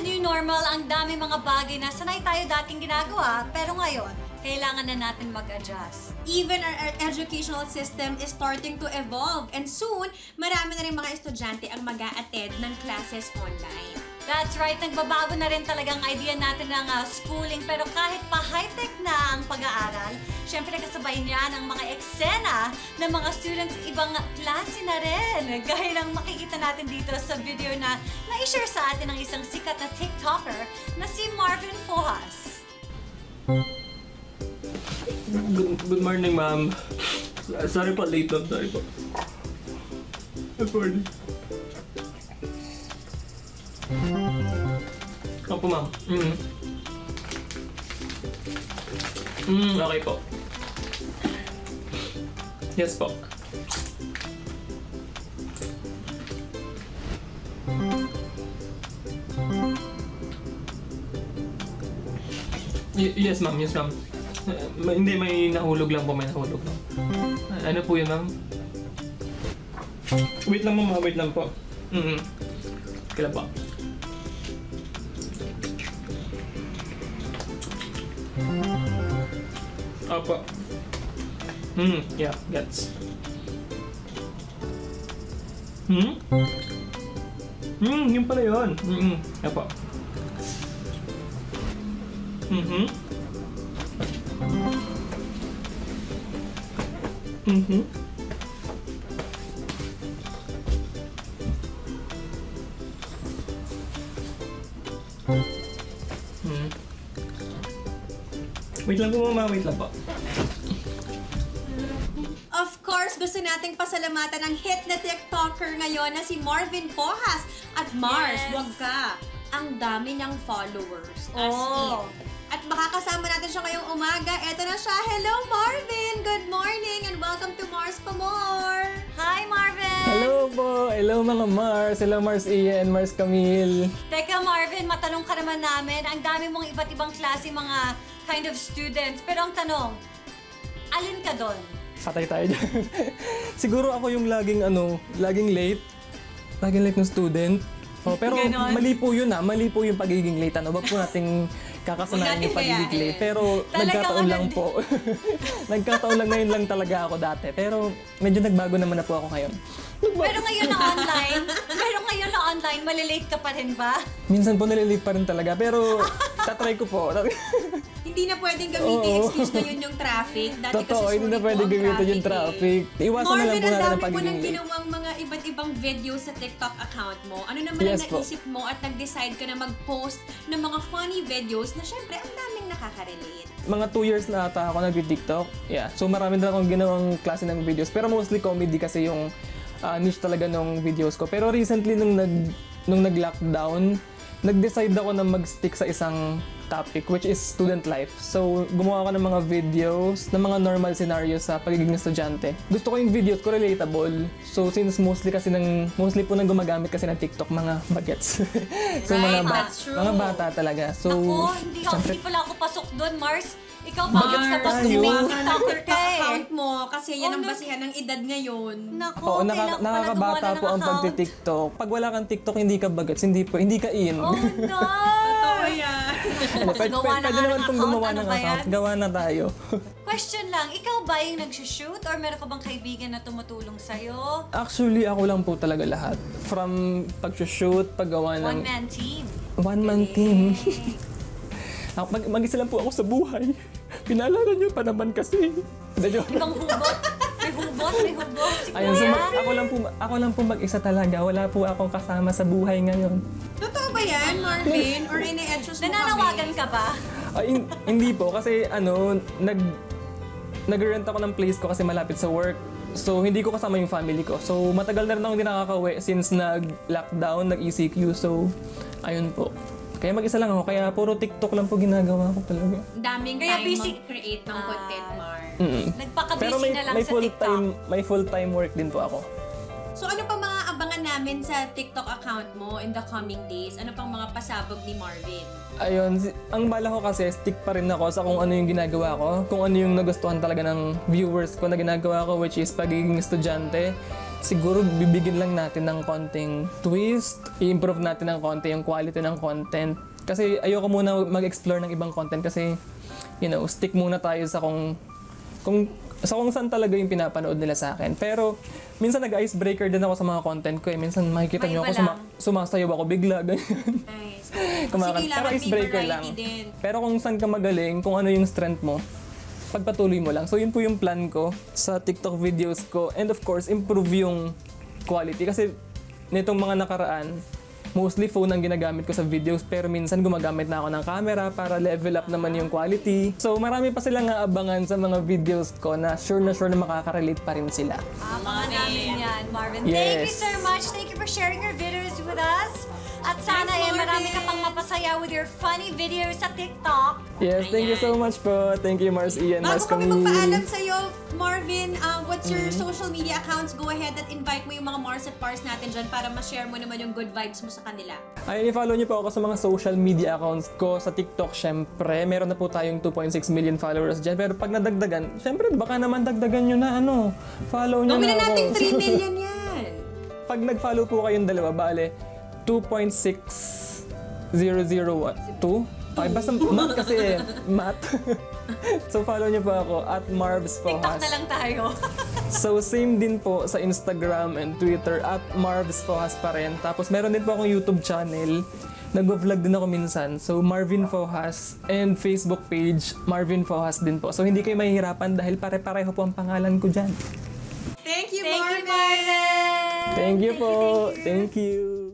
new normal, ang dami mga bagay na sanay tayo dating ginagawa, pero ngayon, kailangan na natin mag-adjust. Even our, educational system is starting to evolve and soon, marami na rin mga estudyante ang mag attend ng classes online. That's right, nagbabago na rin talagang idea natin ng uh, schooling pero kahit pa high-tech na ang pag-aaral, syempre kasabay niyan ang mga eksena ng mga students ibang klase na rin. Gaya ng makikita natin dito sa video na na-share sa atin ng isang sikat na TikToker na si Marvin Fohas. Good, morning, ma'am. Sorry po, late ma'am. Sorry po. Good morning. Opo, ma'am. Mm. Mm, okay po. Yes po. Y- yes, ma'am. Yes, ma'am. Uh, ma- hindi, may nahulog lang po. May nahulog lang. Uh, ano po yun, ma'am? Wait lang, ma'am. Wait lang po. Mm-hmm. Kailan po? Opo. Hmm, yeah, gets. Hmm? Hmm, yun pala yun. Mm-hmm. Opo. Mm-hmm. Mm-hmm. Hmm. Wait lang po mama, wait lang po. Of course, gusto nating pasalamatan ang hit na TikToker ngayon na si Marvin Fohas. At Mars, Yes. wag ka. Ang dami niyang followers. Oh. At makakasama natin siya ngayong umaga. Eto na siya. Hello, Marvin! Good morning and welcome to Mars Pa More! Hi, Marvin! Hello po! Hello mga Mars! Hello Mars Ian, Mars Camille! Teka, Marvin, matanong ka naman namin. Ang dami mong iba't ibang klase mga kind of students. Pero ang tanong, alin ka doon? Patay tayo dyan. Siguro ako yung laging ano, laging late. Laging late ng student. Oh, pero Ganon. mali po yun ah. Mali po yung pagiging late. Ano, wag po nating kakasanayan yung pagiging late. Pero Talagang nagkataon lang po. nagkataon lang ngayon lang talaga ako dati. Pero medyo nagbago naman na po ako ngayon. Pero ngayon na online, pero ngayon na online, malilate ka pa rin ba? Minsan po nalilate pa rin talaga. Pero tatry ko po. Hindi na pwedeng gamitin Oo. excuse na yun yung traffic. Dati Totoo, kasi hindi na sulit pwede po ang gamitin yung eh. traffic. Iwasan na lang Marvin, po ang natin dami ang mo nang pagiging late. ginawang mga iba't ibang videos sa TikTok account mo. Ano naman Yes ang po. naisip mo at nag-decide ka na mag-post ng mga funny videos na syempre ang daming nakaka-relate. mga 2 years na ata ako nag-TikTok. Yeah. So marami na akong ginawang klase ng videos. Pero mostly comedy kasi yung ah, niche talaga ng videos ko. Pero recently nung nag nung nag-lockdown, nag-decide ako na mag-stick sa isang topic which is student life. So gumawa ako ng mga videos ng mga normal scenarios sa pagiging estudyante. Gusto ko yung videos ko relatable. So since mostly kasi ng mostly po nang gumagamit kasi ng TikTok mga bagets. so Right, mga ba- true. mga bata talaga. So Ako, hindi, ako, syempre- hindi pala ako pasok doon, Mars. Ikaw bakit ka Mars, pasok tayo. sa Baka TikToker ka eh? account mo kasi yan Oh, ang basihan ng edad ngayon. Naku, Oo, naka, kailangan ko pala nakakabata gumawa po ng ang account. pagti-TikTok. Pag wala kang TikTok, hindi ka bagets, hindi po, hindi ka in. Oh no! Totoo yan. Pwede, Gawa na pwede nga naman ng pong account, gumawa ano ng account. Gawa na tayo. Question lang, ikaw ba yung nag-shoot or meron ka bang kaibigan na tumutulong sa'yo? Actually, ako lang po talaga lahat. From pag-shoot, paggawa ng... One-man team. One-man team. Mag mag-isa lang po ako sa buhay. Pinalaran niyo pa naman kasi. Ibang hubot. May hubot, may hubot. Si Ayun, so, Kuya. ako lang po ako lang po mag-isa talaga. Wala po akong kasama sa buhay ngayon. Totoo ba yan, Marvin? Or ini-etchos mo Nananawagan kami? ka ba? Ah, hin- hindi po kasi ano nag nag-rent ako ng place ko kasi malapit sa work. So hindi ko kasama yung family ko. So matagal na rin ako hindi nakakauwi since nag-lockdown, nag-ECQ. So ayun po. Kaya mag-isa lang ako. Kaya puro TikTok lang po ginagawa ko talaga. Daming Kaya time busy- mag-create ng Ah. content, Mar. Mm. Nagpaka-busy Pero may, na lang may sa full TikTok. time may full time work din po ako. So ano pa mga abangan namin sa TikTok account mo in the coming days? Ano pang mga pasabog ni Marvin? Ayun, ang bala ko kasi stick pa rin ako sa kung ano yung ginagawa ko, kung ano yung nagustuhan talaga ng viewers ko na ginagawa ko which is pagiging estudyante. Siguro bibigyan lang natin ng konting twist, i-improve natin ng konti yung quality ng content. Kasi ayoko muna mag-explore ng ibang content kasi, you know, stick muna tayo sa kung, kung sa kung saan talaga yung pinapanood nila sa akin. Pero, minsan nag-icebreaker din ako sa mga content ko eh. Minsan makikita May niyo ako, suma- sumasayaw ako bigla, ganyan. Nice. Kailangan Pero icebreaker lang. din. Pero kung saan ka magaling, kung ano yung strength mo, pagpatuloy mo lang. So yun po yung plan ko sa TikTok videos ko. And of course, improve yung quality. Kasi nitong mga nakaraan, mostly phone ang ginagamit ko sa videos pero minsan gumagamit na ako ng camera para level up naman yung quality. So marami pa silang aabangan sa mga videos ko na sure na sure na makaka-relate pa rin sila. Ah, mga namin yan, Marvin. Thank you Yes. so much. Thank you for sharing your videos with us. At sana marami ka pang mapasaya with your funny videos sa TikTok. Yes, thank you so much po. Thank you Mars Ian, Bago Mars kami Camille. magpaalam sa'yo, Marvin, uh, what's your Mm-hmm. social media accounts? Go ahead at invite mo yung mga Mars at Pars natin dyan para ma-share mo naman yung good vibes mo sa kanila. Ayun, i-follow niyo po ako sa mga social media accounts ko sa TikTok, syempre. Meron na po tayong 2.6 million followers dyan. Pero pag nadagdagan, syempre baka naman dagdagan nyo na ano, follow nyo Gawin na na natin ako. 3 million yan. pag nag-follow po kayong dalawa, bale, 2.6002. Okay, basta math kasi eh. Math. so follow niyo po ako at Marvs TikTok Fohas. na lang tayo. So same din po sa Instagram and Twitter at Marv's Fohas pa rin. Tapos meron din po akong YouTube channel. Nag-vlog din ako minsan. So Marvin Fohas and Facebook page Marvin Fohas din po. So hindi kayo mahihirapan dahil pare-pareho po ang pangalan ko dyan. Thank you, Thank you, Marvin! Marvin! Thank you po. Thank you.